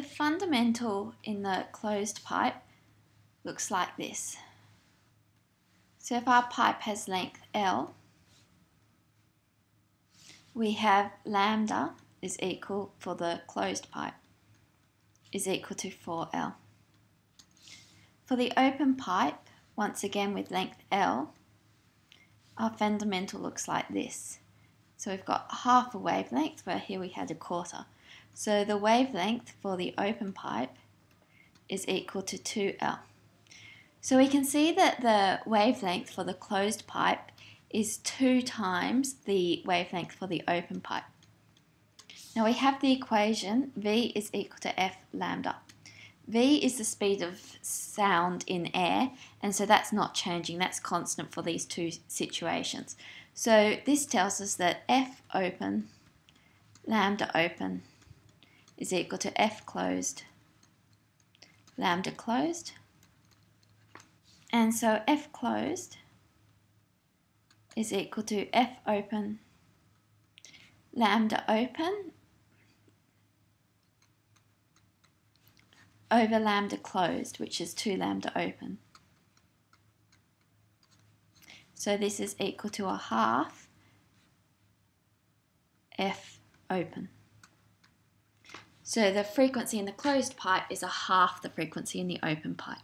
the fundamental in the closed pipe looks like this. So if our pipe has length L, we have lambda is equal for the closed pipe is equal to 4L. For the open pipe, once again with length L, our fundamental looks like this. So we've got half a wavelength, where here we had a quarter. So the wavelength for the open pipe is equal to 2L. So we can see that the wavelength for the closed pipe is two times the wavelength for the open pipe. Now we have the equation V is equal to F lambda. V is the speed of sound in air, and so that's not changing, that's constant for these two situations. So this tells us that F open, lambda open, is equal to F closed, lambda closed. And so F closed is equal to F open, lambda open, over lambda closed, which is 2 lambda open. So this is equal to a half F open. So the frequency in the closed pipe is a half the frequency in the open pipe.